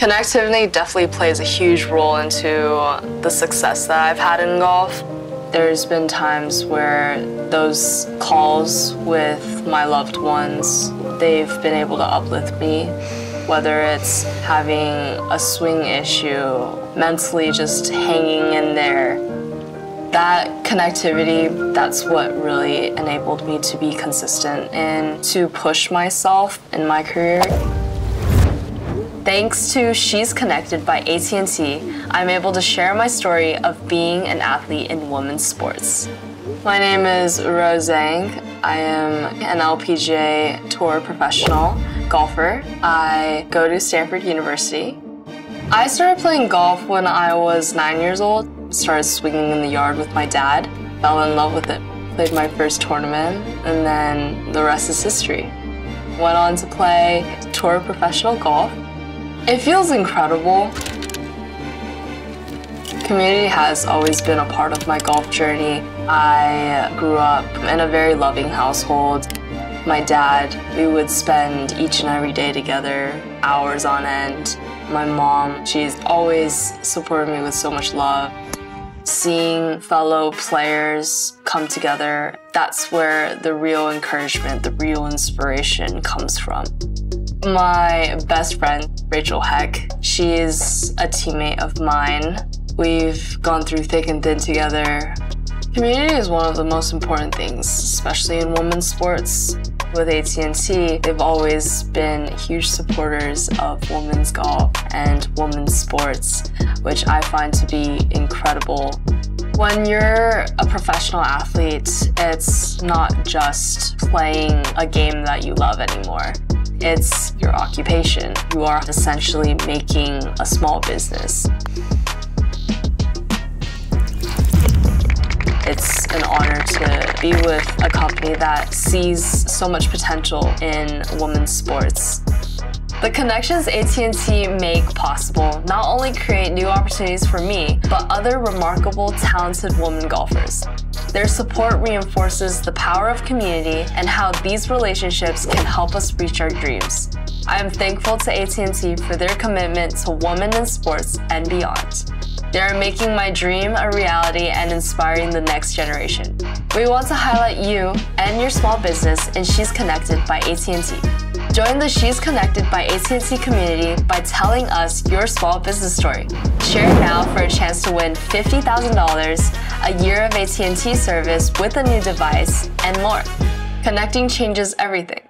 Connectivity definitely plays a huge role into the success that I've had in golf. There's been times where those calls with my loved ones, they've been able to uplift me. Whether it's having a swing issue, mentally just hanging in there. That connectivity, that's what really enabled me to be consistent and to push myself in my career. Thanks to She's Connected by AT&T, I'm able to share my story of being an athlete in women's sports. My name is Rose Zhang. I am an LPGA Tour professional golfer. I go to Stanford University. I started playing golf when I was nine years old. Started swinging in the yard with my dad. Fell in love with it. Played my first tournament, and then the rest is history. Went on to play tour professional golf it feels incredible. Community has always been a part of my golf journey. I grew up in a very loving household. My dad, we would spend each and every day together, hours on end. My mom, she's always supported me with so much love. Seeing fellow players come together, that's where the real encouragement, the real inspiration comes from. My best friend, Rachel Heck, she is a teammate of mine. We've gone through thick and thin together. Community is one of the most important things, especially in women's sports. With AT&T, they've always been huge supporters of women's golf and women's sports, which I find to be incredible. When you're a professional athlete, it's not just playing a game that you love anymore. It's your occupation. You are essentially making a small business. It's an honor to be with a company that sees so much potential in women's sports. The connections AT&T make possible not only create new opportunities for me, but other remarkable, talented women golfers. Their support reinforces the power of community and how these relationships can help us reach our dreams. I am thankful to AT&T for their commitment to women in sports and beyond. They are making my dream a reality and inspiring the next generation. We want to highlight you and your small business in She's Connected by AT&T. Join the She's Connected by AT&T community by telling us your small business story. Share now for a chance to win $50,000, a year of AT&T service with a new device, and more. Connecting changes everything.